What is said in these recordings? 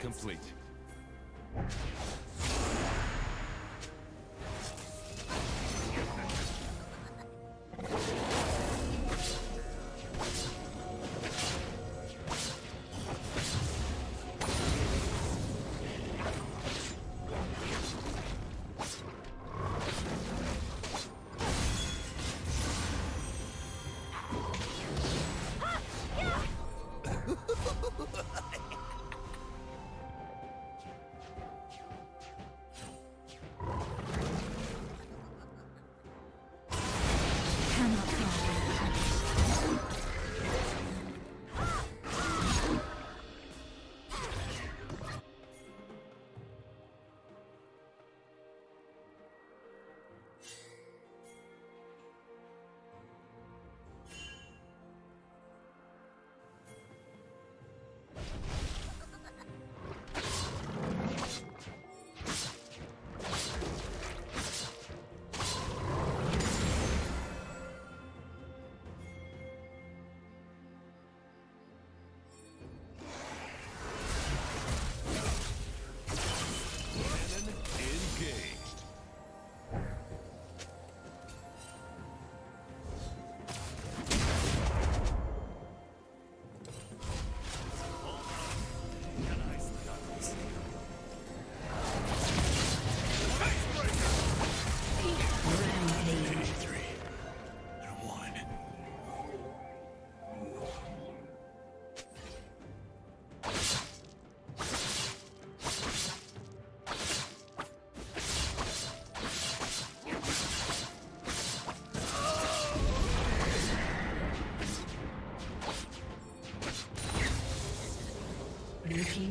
complete.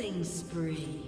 Killing spree.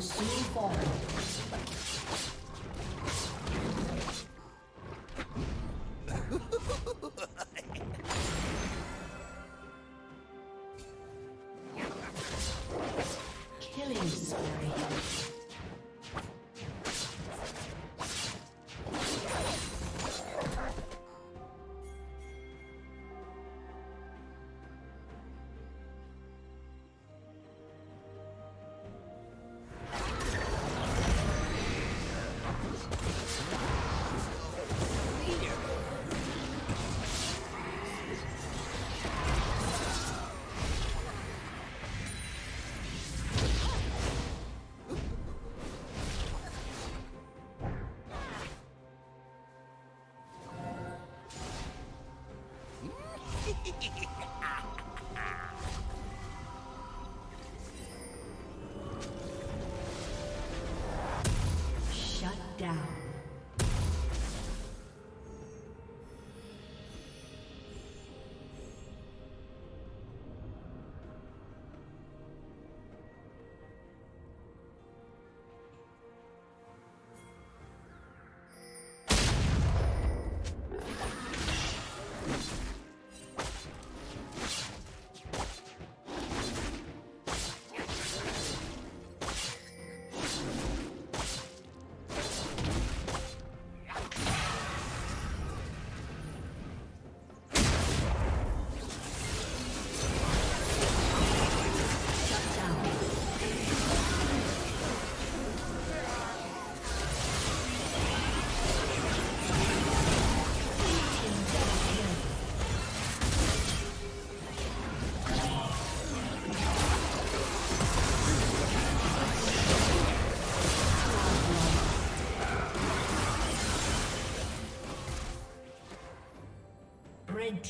will soon fall.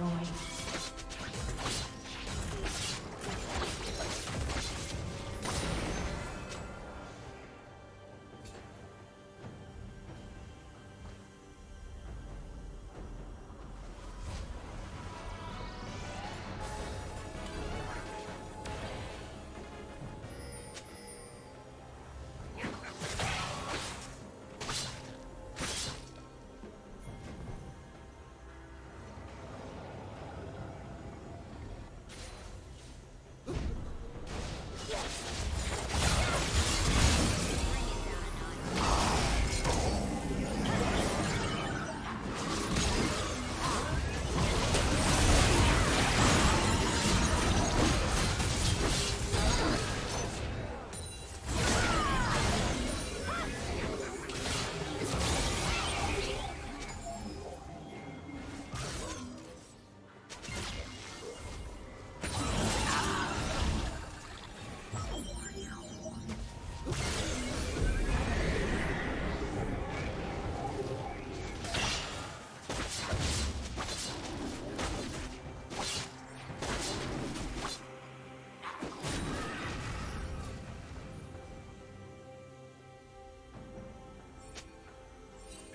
destroyed.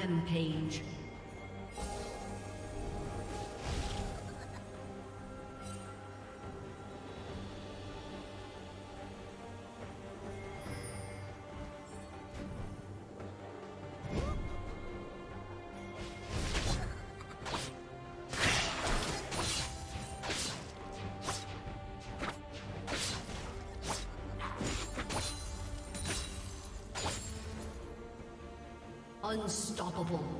Rampage. Unstoppable.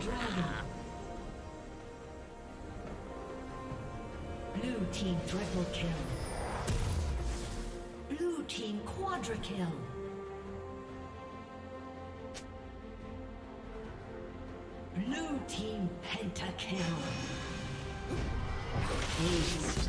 Dragon. Blue team triple kill. Blue team quadra kill. Blue team pentakill. Ace.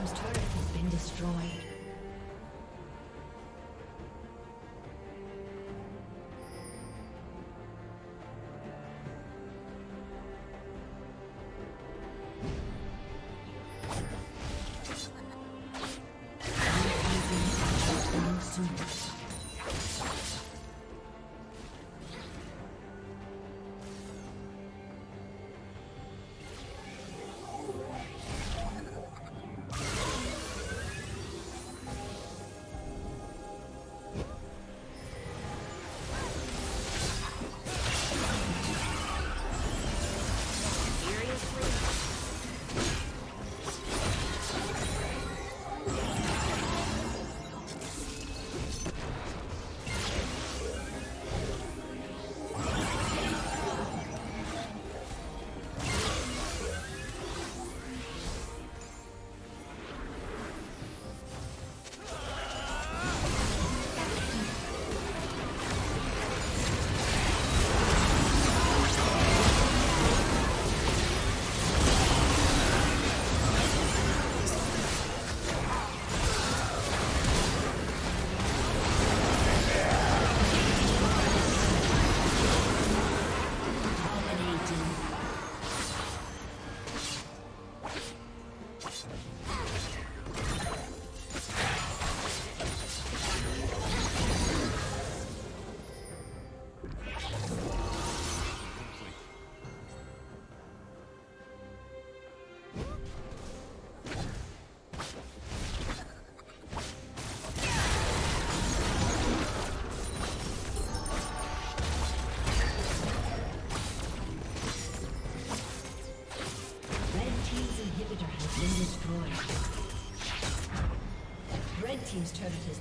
Team's. Turret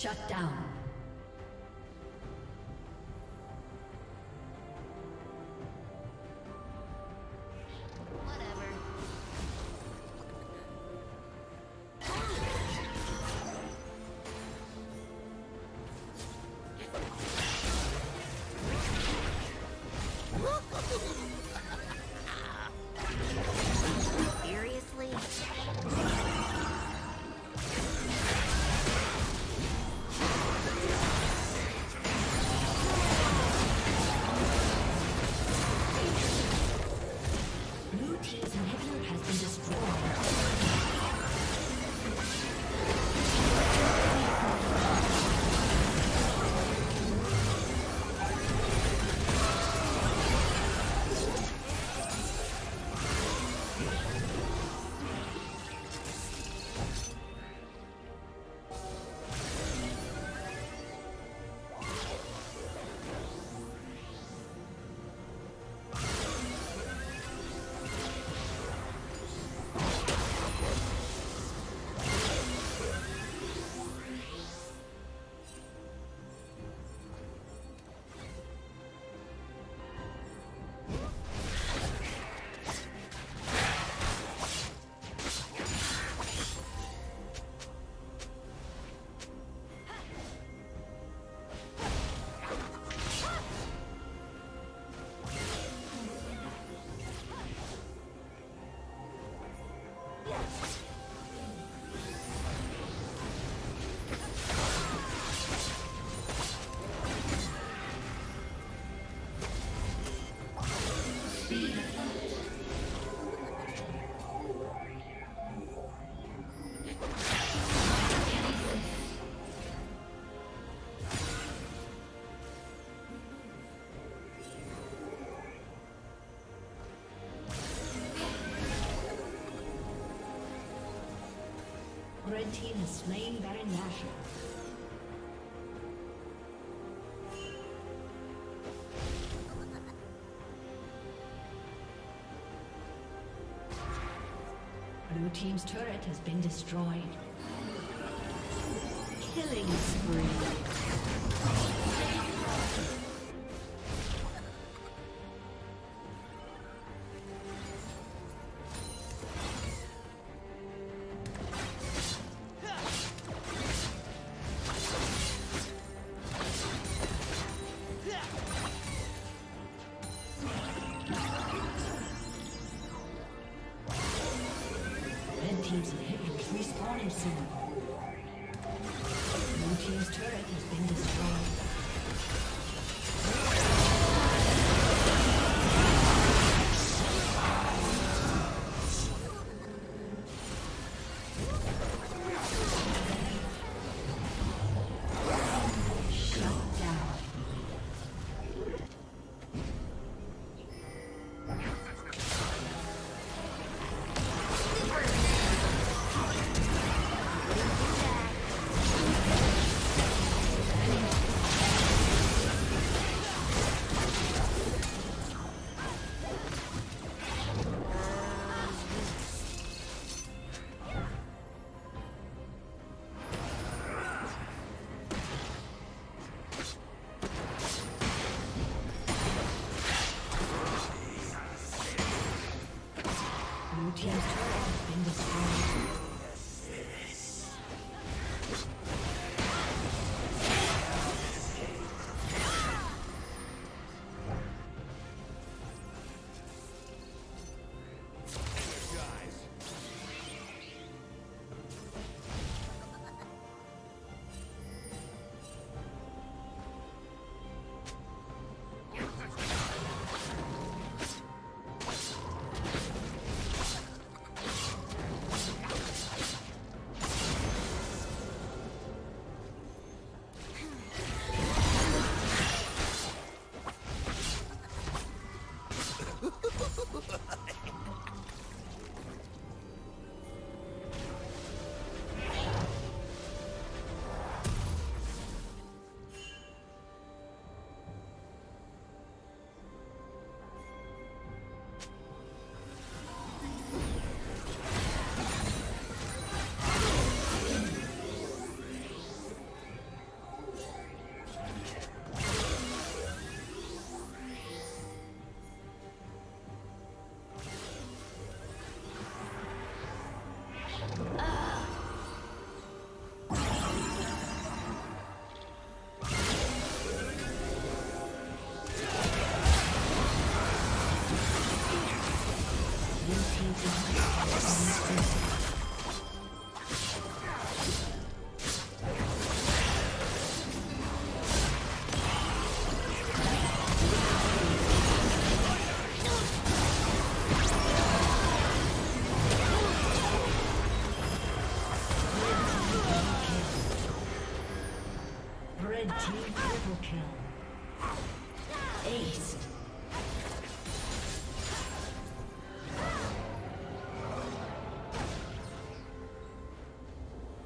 Shut down. Team has slain Baron Nashor. Blue Team's turret has been destroyed. Killing spree.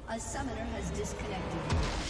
A summoner has disconnected.